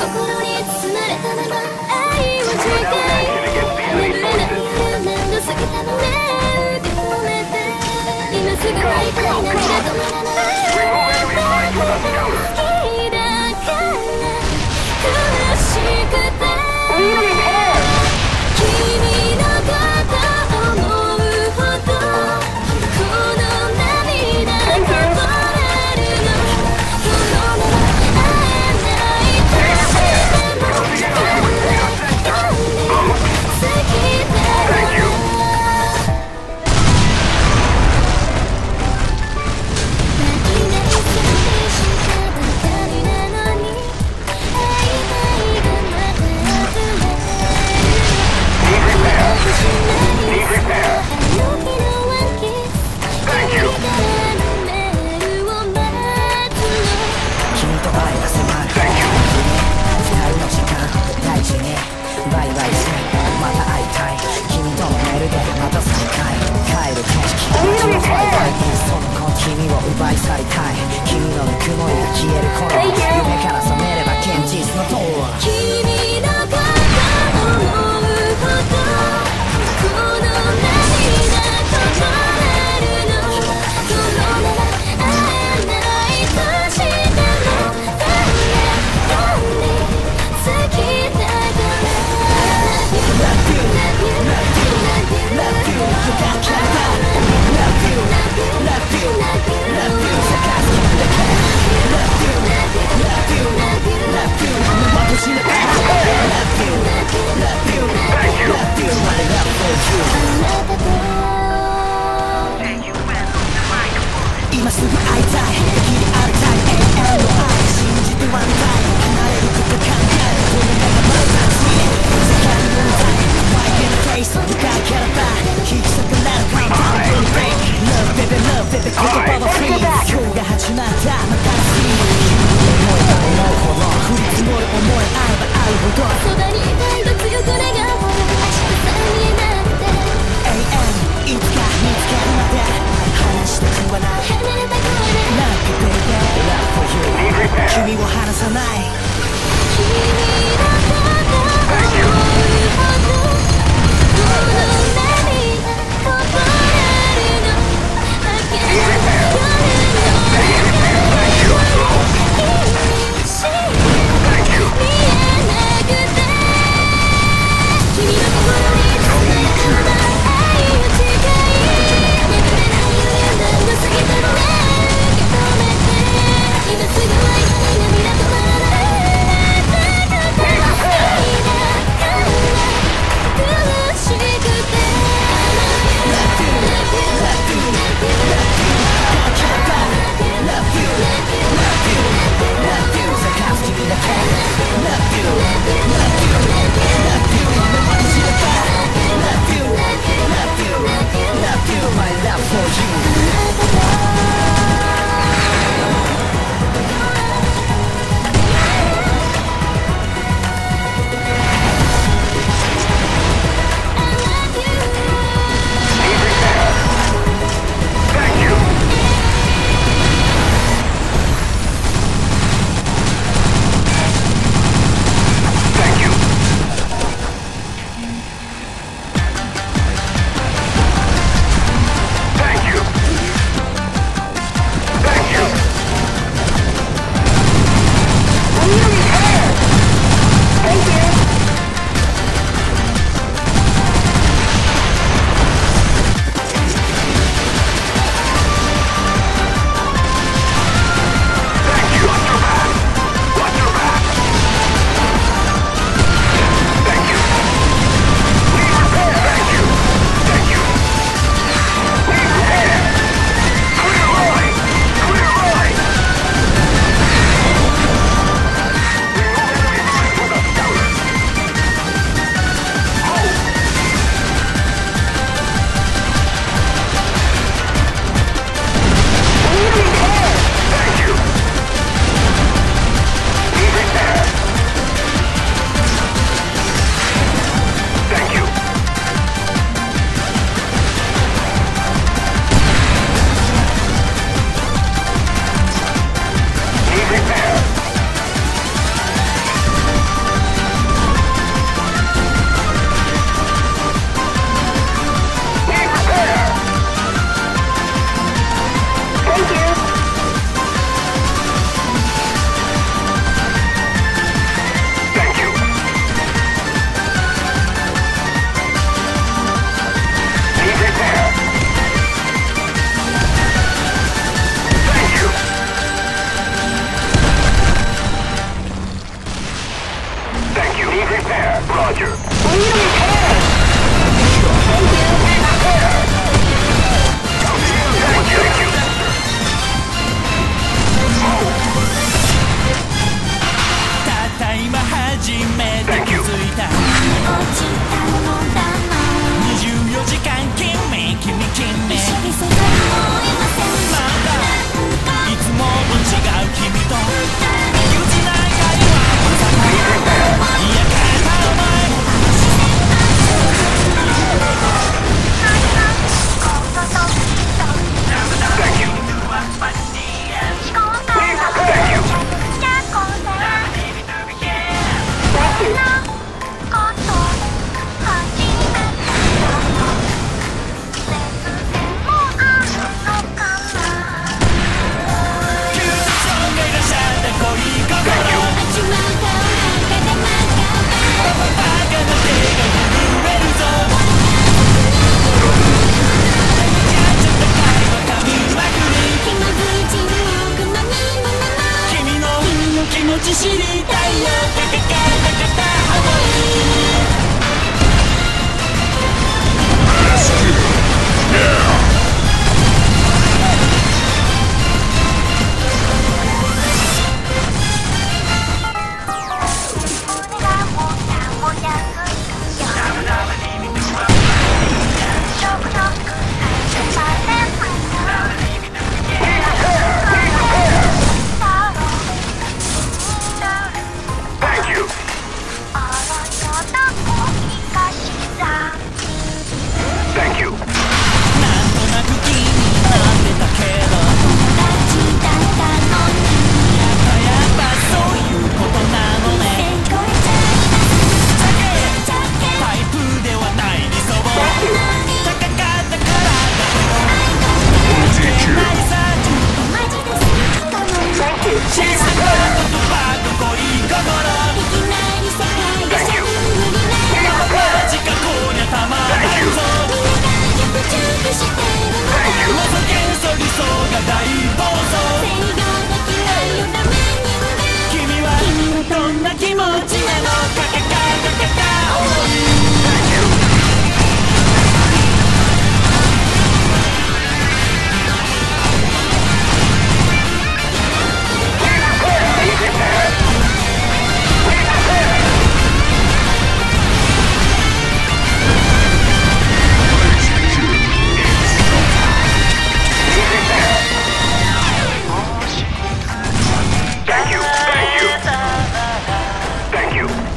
心に包まれたまま愛を誓う。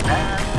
Bye.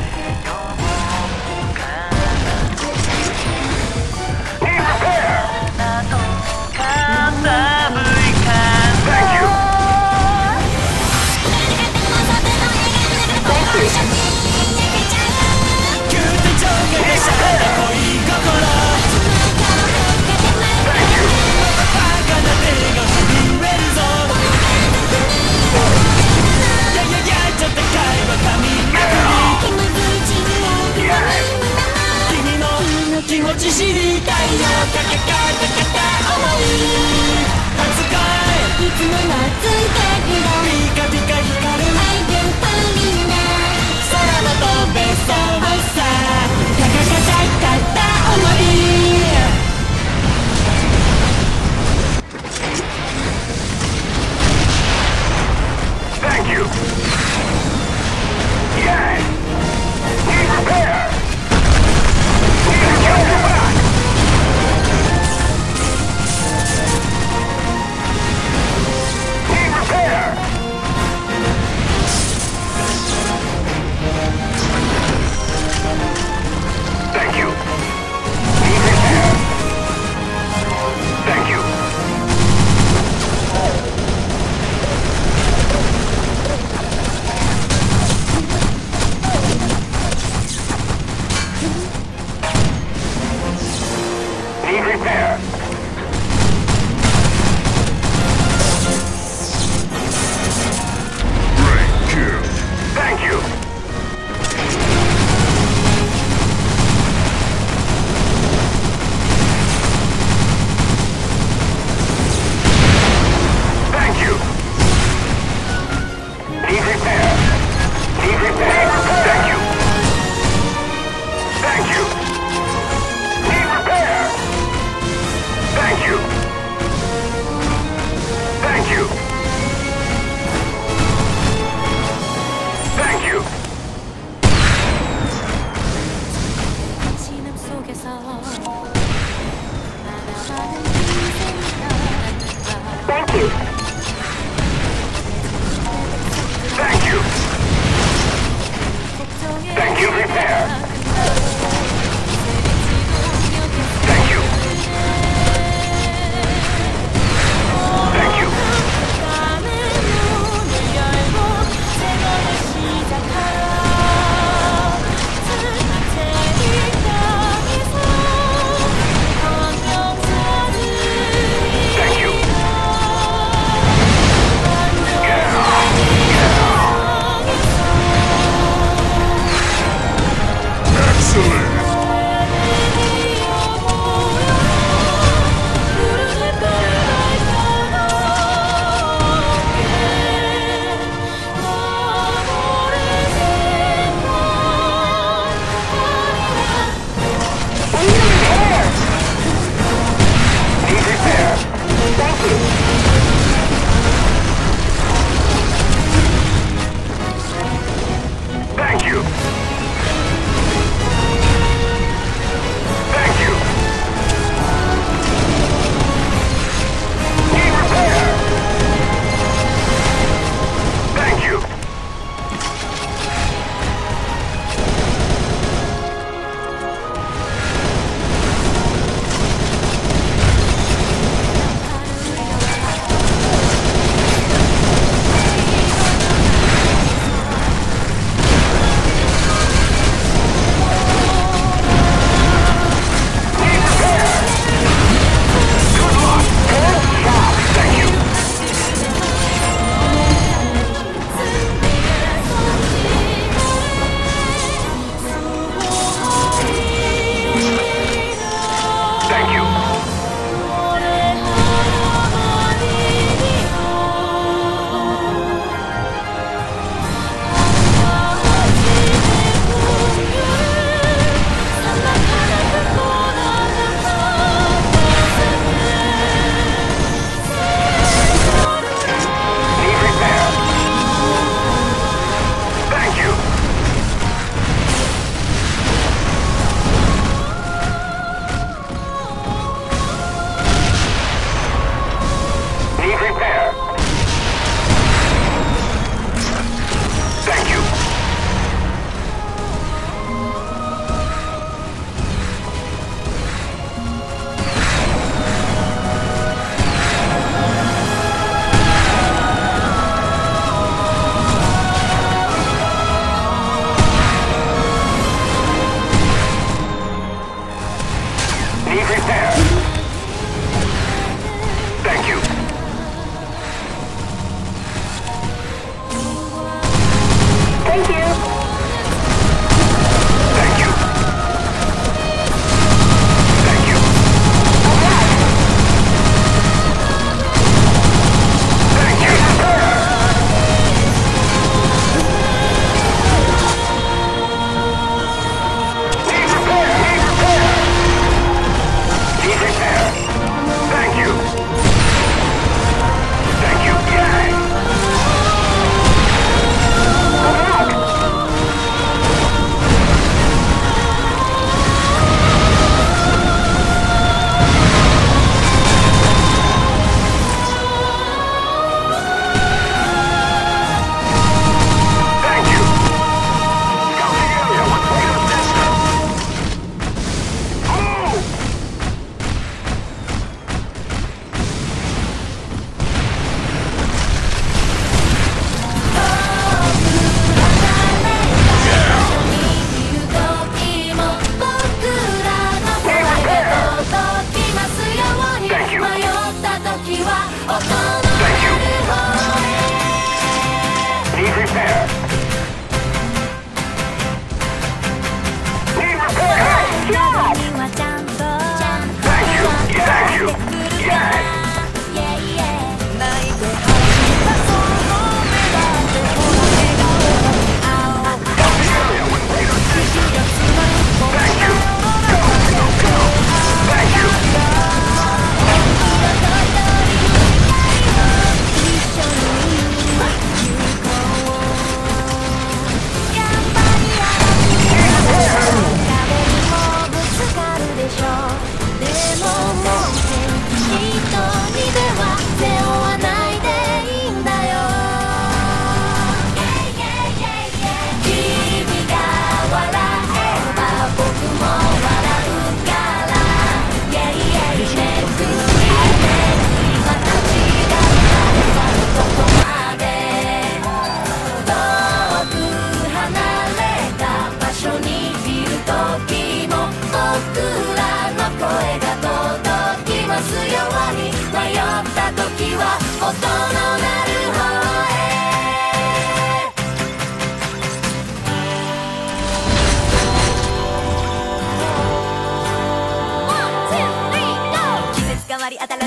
Egypt.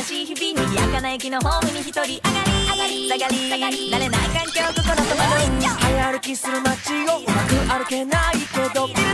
しいにかなのホームにがりがりがりがり慣れない環境心戸惑い早歩きする街をうまく歩けない。けど